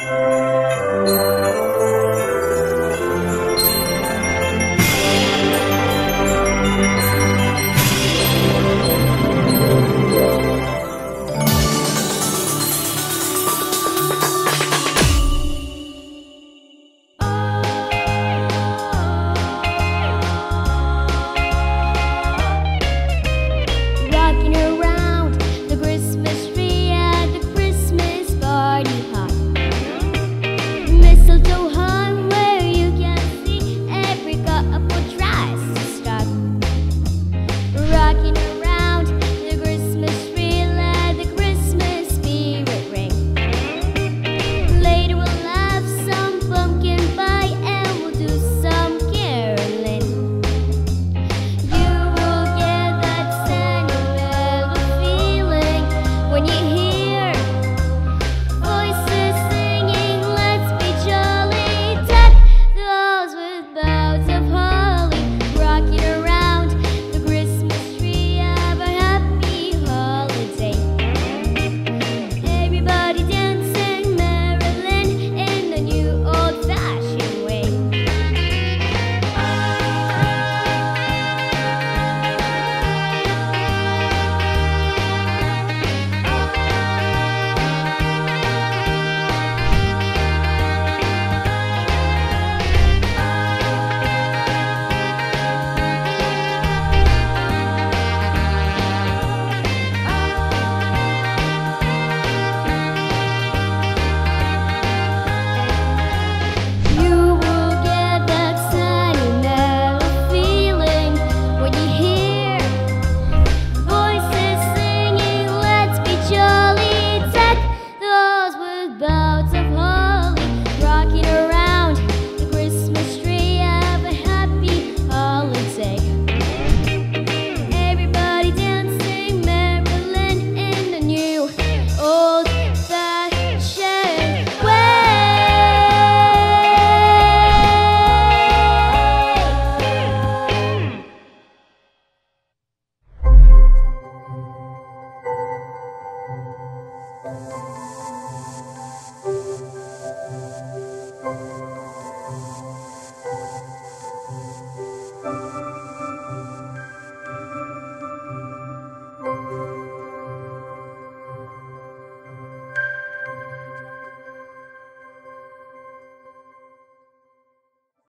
Música